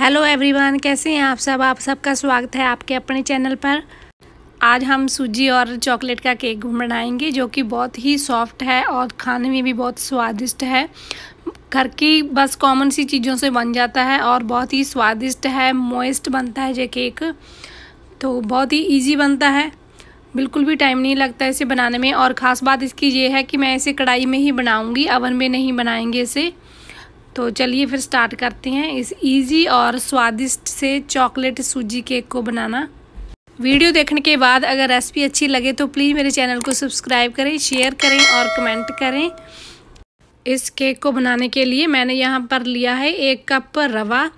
Hello everyone कैसे हैं आप सब? आप सबका स्वागत है आपके अपने चैनल पर। आज हम सूजी और चॉकलेट का केक बनाएँगे, जो कि बहुत ही सॉफ्ट है और खाने में भी बहुत स्वादिष्ट है। घर की बस कॉमन सी चीज़ों से बन जाता है और बहुत ही स्वादिष्ट है मोइस्ट बनता है ये केक तो बहुत ही ईजी बनता है। बिल्कुल भी टाइम नहीं लगता इसे बनाने में और ख़ास बात इसकी ये है कि मैं इसे कढ़ाई में ही बनाऊँगी अवन में नहीं बनाएँगे इसे। तो चलिए फिर स्टार्ट करते हैं इस इजी और स्वादिष्ट से चॉकलेट सूजी केक को बनाना। वीडियो देखने के बाद अगर रेसिपी अच्छी लगे तो प्लीज़ मेरे चैनल को सब्सक्राइब करें शेयर करें और कमेंट करें। इस केक को बनाने के लिए मैंने यहाँ पर लिया है एक कप रवा।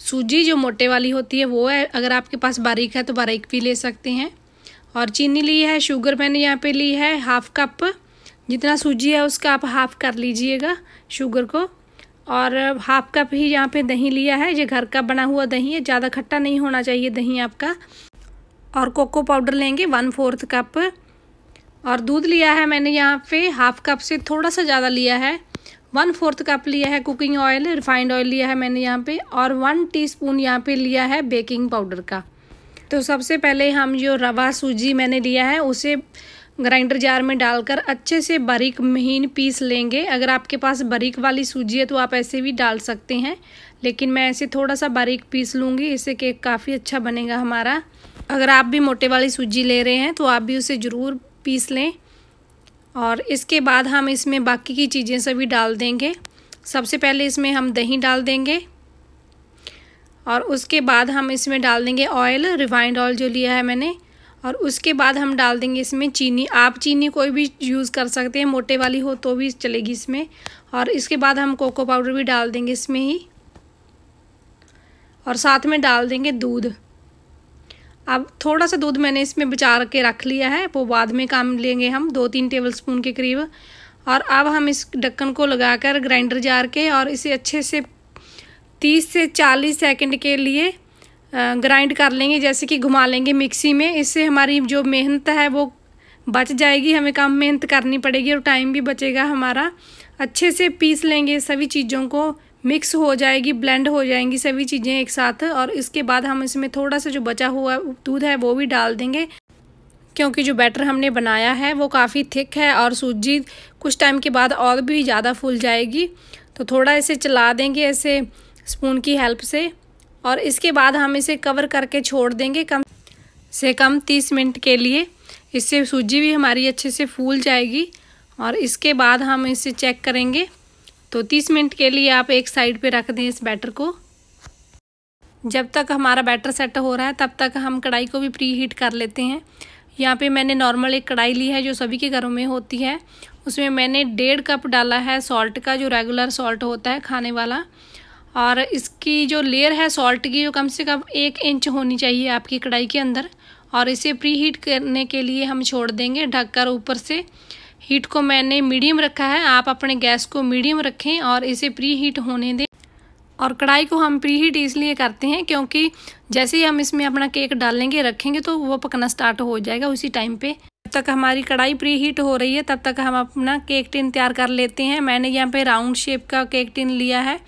सूजी जो मोटे वाली होती है वो है। अगर आपके पास बारीक है तो बारीक भी ले सकते हैं। और चीनी ली है शुगर मैंने यहाँ पे ली है हाफ़ कप जितना सूजी है उसका आप हाफ़ कर लीजिएगा शुगर को। और हाफ़ कप ही यहाँ पे दही लिया है, ये घर का बना हुआ दही है, ज़्यादा खट्टा नहीं होना चाहिए दही आपका। और कोको पाउडर लेंगे, वन फोर्थ कप। और दूध लिया है मैंने यहाँ पे, हाफ़ कप से थोड़ा सा ज़्यादा लिया है। वन फोर्थ कप लिया है कुकिंग ऑयल, रिफाइंड ऑयल लिया है मैंने यहाँ पे, और वन टीस्पून यहाँ पे लिया है बेकिंग पाउडर का। तो सबसे पहले हम जो रवा सूजी मैंने लिया है, उसे ग्राइंडर जार में डालकर अच्छे से बारीक महीन पीस लेंगे। अगर आपके पास बारीक वाली सूजी है तो आप ऐसे भी डाल सकते हैं। लेकिन मैं ऐसे थोड़ा सा बारीक पीस लूँगी, इससे केक काफ़ी अच्छा बनेगा हमारा। अगर आप भी मोटे वाली सूजी ले रहे हैं तो आप भी उसे ज़रूर पीस लें। और इसके बाद हम इसमें बाकी की चीज़ें सभी डाल देंगे। सबसे पहले इसमें हम दही डाल देंगे। और उसके बाद हम इसमें डाल देंगे ऑयल। रिफाइंड ऑयल जो लिया है मैंने और उसके बाद हम डाल देंगे इसमें चीनी। आप चीनी कोई भी यूज़ कर सकते हैं, मोटे वाली हो तो भी चलेगी इसमें। और इसके बाद हम कोको पाउडर भी डाल देंगे इसमें ही। और साथ में डाल देंगे दूध। अब थोड़ा सा दूध मैंने इसमें बचा के रख लिया है, वो बाद में काम लेंगे हम दो तीन टेबल स्पून के करीब। और अब हम इस ढक्कन को लगाकर ग्राइंडर जार के और इसे अच्छे से तीस से चालीस सेकंड के लिए ग्राइंड कर लेंगे, जैसे कि घुमा लेंगे मिक्सी में। इससे हमारी जो मेहनत है, वो बच जाएगी, हमें कम मेहनत करनी पड़ेगी और टाइम भी बचेगा हमारा। अच्छे से पीस लेंगे सभी चीज़ों को मिक्स हो जाएगी ब्लेंड हो जाएँगी सभी चीज़ें एक साथ और इसके बाद हम इसमें थोड़ा सा जो बचा हुआ दूध है, वो भी डाल देंगे। क्योंकि जो बैटर हमने बनाया है, वो काफ़ी थिक है और सूजी कुछ टाइम के बाद और भी ज़्यादा फूल जाएगी। तो थोड़ा इसे चला देंगे ऐसे स्पून की हेल्प से। और इसके बाद हम इसे कवर करके छोड़ देंगे कम से कम तीस मिनट के लिए। इससे सूजी भी हमारी अच्छे से फूल जाएगी और इसके बाद हम इसे चेक करेंगे। तो तीस मिनट के लिए आप एक साइड पे रख दें इस बैटर को। जब तक हमारा बैटर सेट हो रहा है, तब तक हम कढ़ाई को भी प्री हीट कर लेते हैं। यहाँ पे मैंने नॉर्मल एक कढ़ाई ली है जो सभी के घरों में होती है। उसमें मैंने डेढ़ कप डाला है सॉल्ट का, जो रेगुलर सॉल्ट होता है खाने वाला। और इसकी जो लेयर है सॉल्ट की जो कम से कम एक इंच होनी चाहिए आपकी कढ़ाई के अंदर। और इसे प्री हीट करने के लिए हम छोड़ देंगे ढककर ऊपर से। हीट को मैंने मीडियम रखा है, आप अपने गैस को मीडियम रखें और इसे प्री हीट होने दें। और कढ़ाई को हम प्री हीट इसलिए करते हैं क्योंकि जैसे ही हम इसमें अपना केक डालेंगे, रखेंगे तो वो पकना स्टार्ट हो जाएगा उसी टाइम पे। जब तक हमारी कढ़ाई प्री हीट हो रही है, तब तक हम अपना केक टिन तैयार कर लेते हैं। मैंने यहाँ पे राउंड शेप का केक टिन लिया है।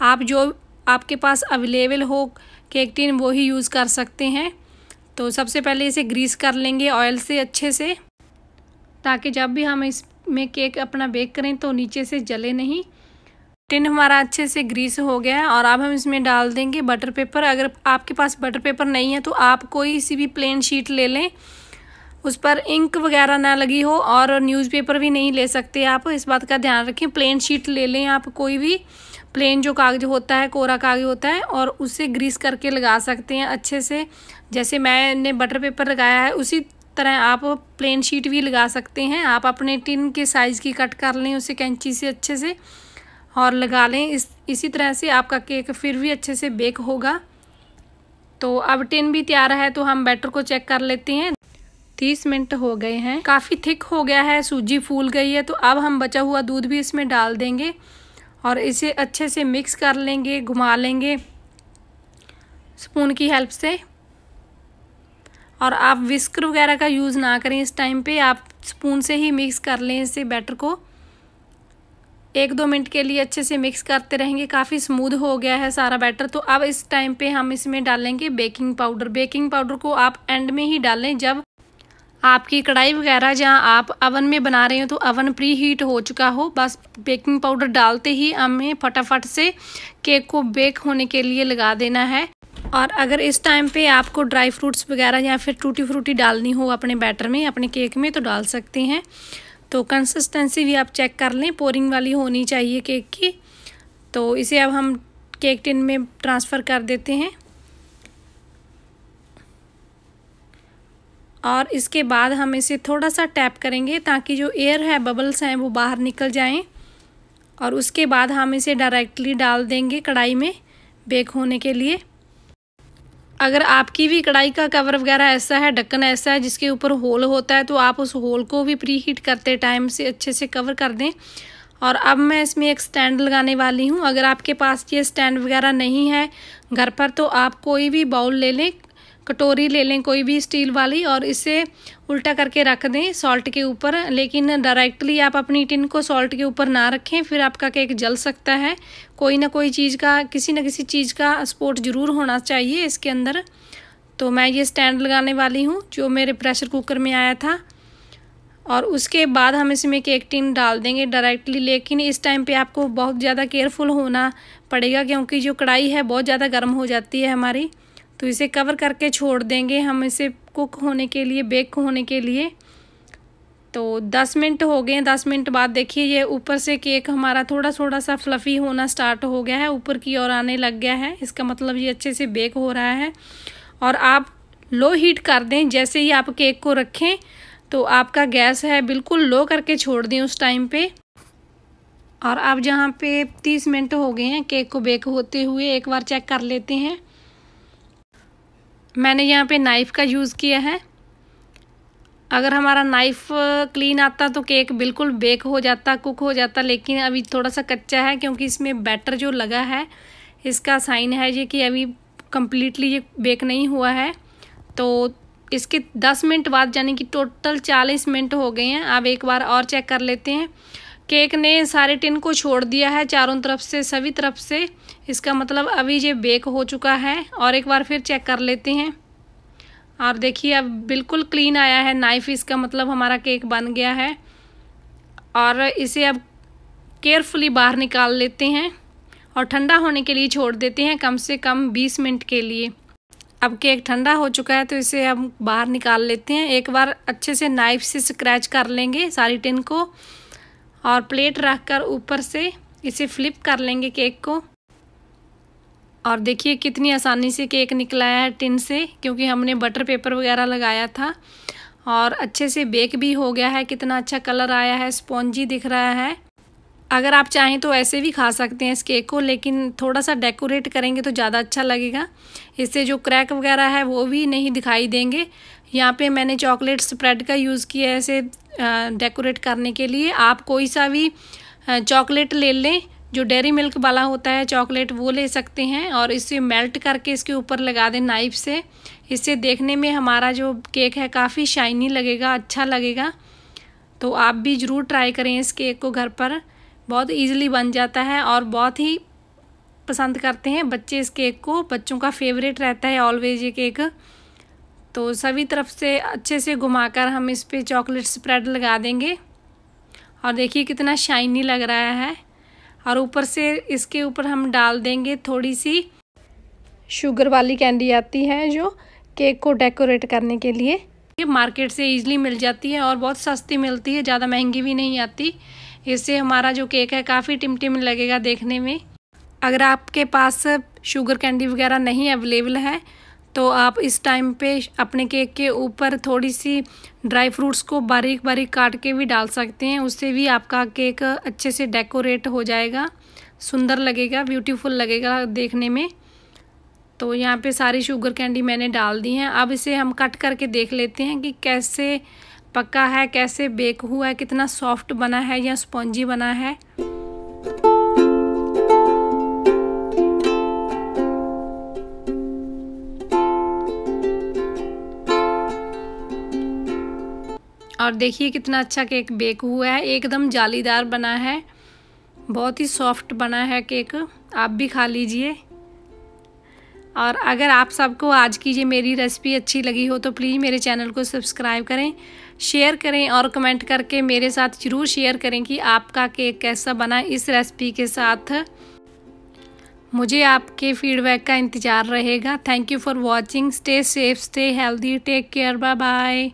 आप जो आपके पास अवेलेबल हो केक टिन वो ही यूज़ कर सकते हैं। तो सबसे पहले इसे ग्रीस कर लेंगे ऑयल से अच्छे से, ताकि जब भी हम इसमें केक अपना बेक करें तो नीचे से जले नहीं। टिन हमारा अच्छे से ग्रीस हो गया है और अब हम इसमें डाल देंगे बटर पेपर अगर आपके पास बटर पेपर नहीं है तो आप कोई सी भी प्लेन शीट ले लें। उस पर इंक वगैरह ना लगी हो और न्यूज़पेपर भी नहीं ले सकते आप। इस बात का ध्यान रखें प्लेन शीट ले लें आप कोई भी। प्लेन जो कागज़ होता है, कोरा कागज़ होता है और उसे ग्रीस करके लगा सकते हैं अच्छे से। जैसे मैंने बटर पेपर लगाया है, उसी तरह आप प्लेन शीट भी लगा सकते हैं। आप अपने टिन के साइज़ की कट कर लें उसे कैंची से अच्छे से और लगा लें। इस, इसी तरह से आपका केक फिर भी अच्छे से बेक होगा। तो अब टिन भी तैयार है तो हम बैटर को चेक कर लेते हैं। तीस मिनट हो गए हैं, काफ़ी थिक हो गया है, सूजी फूल गई है तो अब हम बचा हुआ दूध भी इसमें डाल देंगे। और इसे अच्छे से मिक्स कर लेंगे, घुमा लेंगे स्पून की हेल्प से। और आप विस्कर वगैरह का यूज़ ना करें इस टाइम पे, आप स्पून से ही मिक्स कर लें इसे बैटर को। एक दो मिनट के लिए अच्छे से मिक्स करते रहेंगे, काफ़ी स्मूथ हो गया है सारा बैटर तो अब इस टाइम पे हम इसमें डालेंगे बेकिंग पाउडर बेकिंग पाउडर को आप एंड में ही डालें जब आपकी कढ़ाई वगैरह जहाँ आप अवन में बना रहे हो तो अवन प्री हीट हो चुका हो। बस बेकिंग पाउडर डालते ही हमें फटाफट से केक को बेक होने के लिए लगा देना है। और अगर इस टाइम पे आपको ड्राई फ्रूट्स वगैरह या फिर टूटी फ्रूटी डालनी हो अपने बैटर में, अपने केक में तो डाल सकते हैं। तो कंसिस्टेंसी भी आप चेक कर लें पोरिंग वाली होनी चाहिए केक की। तो इसे अब हम केक टिन में ट्रांसफ़र कर देते हैं। और इसके बाद हम इसे थोड़ा सा टैप करेंगे ताकि जो एयर है बबल्स हैं, वो बाहर निकल जाएँ। और उसके बाद हम इसे डायरेक्टली डाल देंगे कढ़ाई में बेक होने के लिए। अगर आपकी भी कढ़ाई का कवर वगैरह ऐसा है, ढक्कन ऐसा है, जिसके ऊपर होल होता है तो आप उस होल को भी प्री हीट करते टाइम से अच्छे से कवर कर दें। और अब मैं इसमें एक स्टैंड लगाने वाली हूँ। अगर आपके पास ये स्टैंड वगैरह नहीं है, घर पर तो आप कोई भी बाउल ले लें। कटोरी ले लें कोई भी स्टील वाली और इसे उल्टा करके रख दें सॉल्ट के ऊपर। लेकिन डायरेक्टली आप अपनी टिन को सॉल्ट के ऊपर ना रखें, फिर आपका केक जल सकता है। कोई ना कोई चीज़ का, किसी न किसी चीज़ का स्पोर्ट ज़रूर होना चाहिए इसके अंदर। तो मैं ये स्टैंड लगाने वाली हूँ, जो मेरे प्रेशर कुकर में आया था। और उसके बाद हम इसमें केक टिन डाल देंगे डायरेक्टली लेकिन इस टाइम पे आपको बहुत ज़्यादा केयरफुल होना पड़ेगा, क्योंकि जो कढ़ाई है बहुत ज़्यादा गर्म हो जाती है हमारी। तो इसे कवर करके छोड़ देंगे हम इसे कुक होने के लिए बेक होने के लिए। तो दस मिनट हो गए दस मिनट बाद देखिए ये ऊपर से केक हमारा थोड़ा थोड़ा सा फ्लफ़ी होना स्टार्ट हो गया है, ऊपर की ओर आने लग गया है। इसका मतलब ये अच्छे से बेक हो रहा है। और आप लो हीट कर दें, जैसे ही आप केक को रखें तो आपका गैस है बिल्कुल लो करके छोड़ दें उस टाइम पे। और अब जहाँ पे तीस मिनट हो गए हैं केक को बेक होते हुए, एक बार चेक कर लेते हैं। मैंने यहाँ पे नाइफ़ का यूज़ किया है। अगर हमारा नाइफ़ क्लीन आता तो केक बिल्कुल बेक हो जाता कुक हो जाता, लेकिन अभी थोड़ा सा कच्चा है क्योंकि इसमें बैटर जो लगा है, इसका साइन है ये कि अभी कम्प्लीटली ये बेक नहीं हुआ है। तो इसके दस मिनट बाद, यानी कि टोटल चालीस मिनट हो गए हैं अब एक बार और चेक कर लेते हैं। केक ने सारे टिन को छोड़ दिया है चारों तरफ़ से, सभी तरफ़ से। इसका मतलब अभी ये बेक हो चुका है और एक बार फिर चेक कर लेते हैं। और देखिए, अब बिल्कुल क्लीन आया है नाइफ, इसका मतलब हमारा केक बन गया है। और इसे अब केयरफुली बाहर निकाल लेते हैं और ठंडा होने के लिए छोड़ देते हैं कम से कम बीस मिनट के लिए। अब केक ठंडा हो चुका है तो इसे हम बाहर निकाल लेते हैं। एक बार अच्छे से नाइफ से स्क्रैच कर लेंगे सारी टिन को। और प्लेट रख कर ऊपर से इसे फ्लिप कर लेंगे केक को। और देखिए कितनी आसानी से केक निकला है टिन से, क्योंकि हमने बटर पेपर वगैरह लगाया था। और अच्छे से बेक भी हो गया है, कितना अच्छा कलर आया है, स्पॉन्जी दिख रहा है। अगर आप चाहें तो ऐसे भी खा सकते हैं इस केक को, लेकिन थोड़ा सा डेकोरेट करेंगे तो ज़्यादा अच्छा लगेगा। इससे जो क्रैक वगैरह है वो भी नहीं दिखाई देंगे। यहाँ पे मैंने चॉकलेट स्प्रेड का यूज़ किया है ऐसे डेकोरेट करने के लिए। आप कोई सा भी चॉकलेट ले लें, जो डेरी मिल्क वाला होता है चॉकलेट वो ले सकते हैं और इसे मेल्ट करके इसके ऊपर लगा दें नाइफ से। इससे देखने में हमारा जो केक है काफ़ी शाइनी लगेगा अच्छा लगेगा। तो आप भी ज़रूर ट्राई करें इस केक को घर पर। बहुत ईजिली बन जाता है और बहुत ही पसंद करते हैं बच्चे इस केक को। बच्चों का फेवरेट रहता है ऑलवेज ये केक तो सभी तरफ़ से अच्छे से घुमाकर हम इस पर चॉकलेट स्प्रेड लगा देंगे। और देखिए कितना शाइनी लग रहा है। और ऊपर से इसके ऊपर हम डाल देंगे थोड़ी सी शुगर वाली कैंडी आती है जो केक को डेकोरेट करने के लिए। ये मार्केट से इजीली मिल जाती है और बहुत सस्ती मिलती है, ज़्यादा महँगी भी नहीं आती। इससे हमारा जो केक है काफ़ी टिमटिम लगेगा देखने में। अगर आपके पास शुगर कैंडी वगैरह नहीं अवेलेबल है तो आप इस टाइम पे अपने केक के ऊपर थोड़ी सी ड्राई फ्रूट्स को बारीक बारीक काट के भी डाल सकते हैं। उससे भी आपका केक अच्छे से डेकोरेट हो जाएगा, सुंदर लगेगा ब्यूटीफुल लगेगा देखने में। तो यहाँ पे सारी शुगर कैंडी मैंने डाल दी हैं। अब इसे हम कट करके देख लेते हैं कि कैसे पका है, कैसे बेक हुआ है, कितना सॉफ्ट बना है या स्पॉन्जी बना है। और देखिए कितना अच्छा केक बेक हुआ है। एकदम जालीदार बना है। बहुत ही सॉफ्ट बना है केक। आप भी खा लीजिए। और अगर आप सबको आज की ये मेरी रेसिपी अच्छी लगी हो तो प्लीज़ मेरे चैनल को सब्सक्राइब करें, शेयर करें और कमेंट करके मेरे साथ ज़रूर शेयर करें कि आपका केक कैसा बना इस रेसिपी के साथ। मुझे आपके फीडबैक का इंतज़ार रहेगा। Thank you for watching stay safe stay healthy take care bye bye